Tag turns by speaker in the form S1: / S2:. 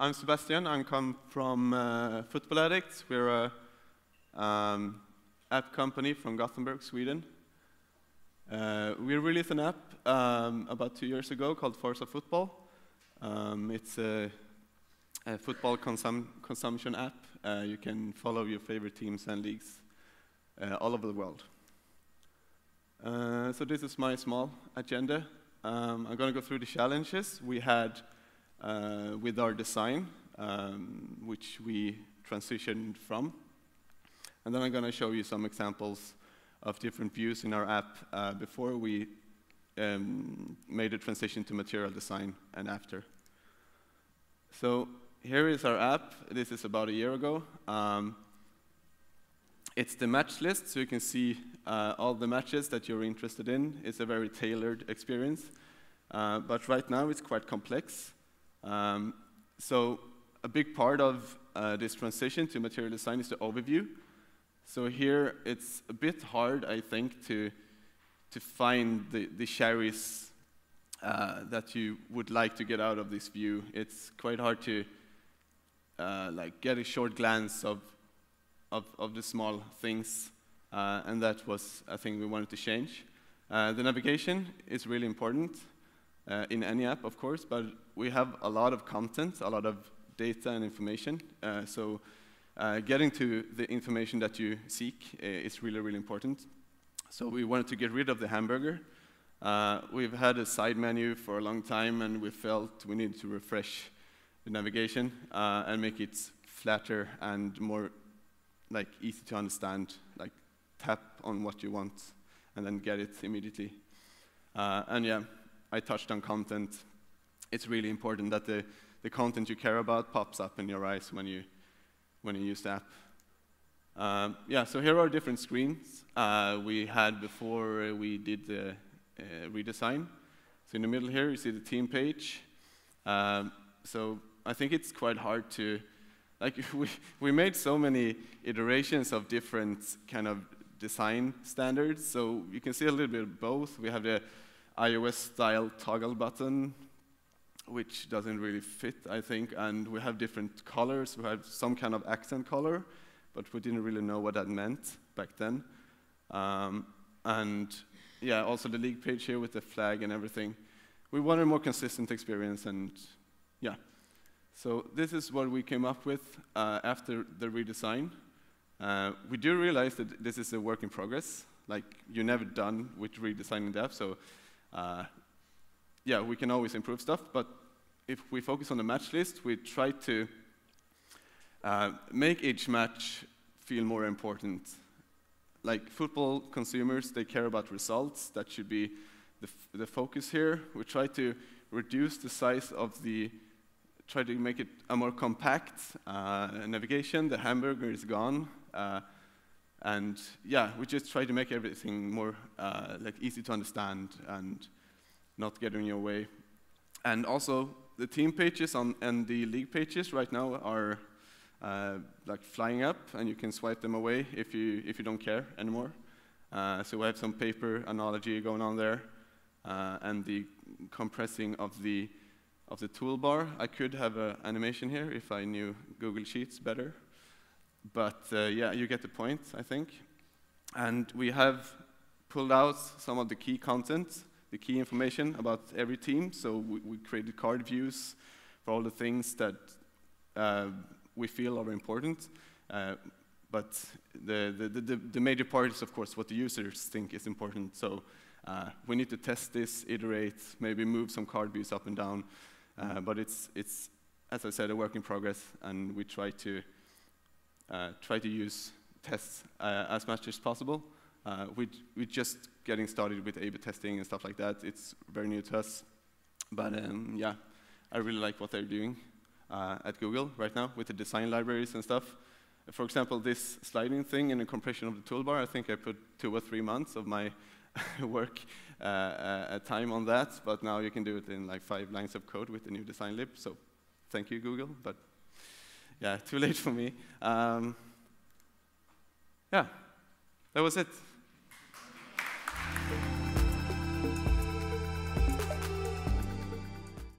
S1: I'm Sebastian. I come from uh, Football Addicts. We're a um, app company from Gothenburg, Sweden. Uh, we released an app um, about two years ago called Forza Football. Um, it's a, a football consum consumption app. Uh, you can follow your favorite teams and leagues uh, all over the world. Uh, so this is my small agenda. Um, I'm going to go through the challenges we had with our design, um, which we transitioned from. And then I'm going to show you some examples of different views in our app uh, before we um, made a transition to material design and after. So here is our app. This is about a year ago. Um, it's the match list, so you can see uh, all the matches that you're interested in. It's a very tailored experience. Uh, but right now it's quite complex. Um, so a big part of uh, this transition to material design is the overview. So here it's a bit hard, I think, to, to find the, the cherries uh, that you would like to get out of this view. It's quite hard to uh, like get a short glance of, of, of the small things, uh, and that was a thing we wanted to change. Uh, the navigation is really important uh, in any app, of course, but we have a lot of content, a lot of data and information, uh, so uh, getting to the information that you seek uh, is really, really important. So we wanted to get rid of the hamburger. Uh, we've had a side menu for a long time, and we felt we needed to refresh the navigation uh, and make it flatter and more like easy to understand. Like tap on what you want and then get it immediately. And yeah, I touched on content. It's really important that the, the content you care about pops up in your eyes when you when you use the app. Um, yeah, so here are different screens uh, we had before we did the uh, redesign. So in the middle here, you see the team page. Um, so I think it's quite hard to, like, we, we made so many iterations of different kind of design standards. So you can see a little bit of both. We have the iOS style toggle button, which doesn't really fit, I think. And we have different colors. We have some kind of accent color, but we didn't really know what that meant back then. Um, and yeah, also the league page here with the flag and everything. We wanted a more consistent experience, and yeah. So this is what we came up with uh, after the redesign. Uh, we do realize that this is a work in progress. Like, you're never done with redesigning the app, so uh, yeah, we can always improve stuff, but if we focus on the match list, we try to uh, make each match feel more important. Like football consumers, they care about results. That should be the, the focus here. We try to reduce the size of the, try to make it a more compact uh, navigation. The hamburger is gone. And yeah, we just try to make everything more uh, like easy to understand and not get in your way. And also, the team pages on, and the league pages right now are uh, like flying up, and you can swipe them away if you, if you don't care anymore. Uh, so we have some paper analogy going on there, uh, and the compressing of the, of the toolbar. I could have an animation here if I knew Google Sheets better. But uh, yeah, you get the point, I think. And we have pulled out some of the key content the key information about every team. So we, we created card views for all the things that uh, we feel are important. Uh, but the, the, the, the, major part is, of course, what the users think is important. So uh, we need to test this, iterate, maybe move some card views up and down. Uh, but it's, it's, as I said, a work in progress, and we try to, try to use tests uh, as much as possible. Uh, we, we're just getting started with A-B testing and stuff like that. It's very new to us. But um, yeah, I really like what they're doing uh, at Google right now with the design libraries and stuff. For example, this sliding thing in the compression of the toolbar, I think I put two or three months of my work uh, uh, time on that, but now you can do it in like five lines of code with the new design lib, so thank you, Google, but yeah, too late for me. Um, yeah, that was it.